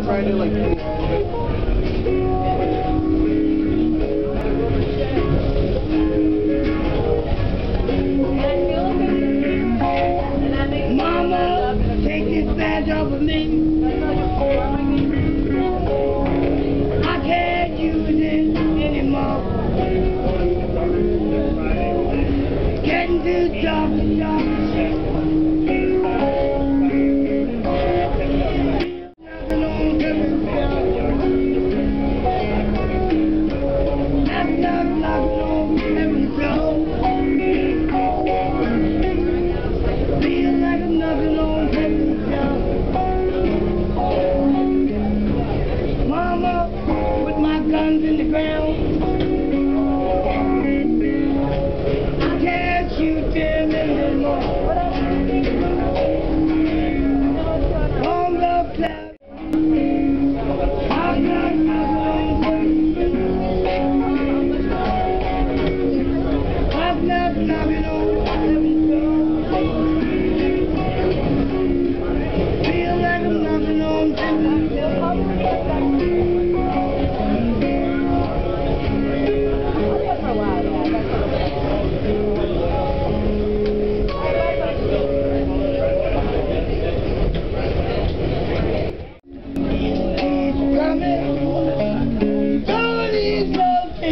I'm trying to like. Mama, take this badge off of me. I can't use it anymore. Getting too dark and dark. Guns in the ground.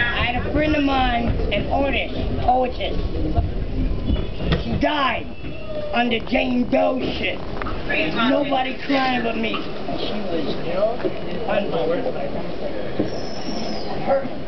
I had a friend of mine, an artist, poetess. She died under Jane Doe shit. Nobody crying but me. She was unbelievable. Hurt.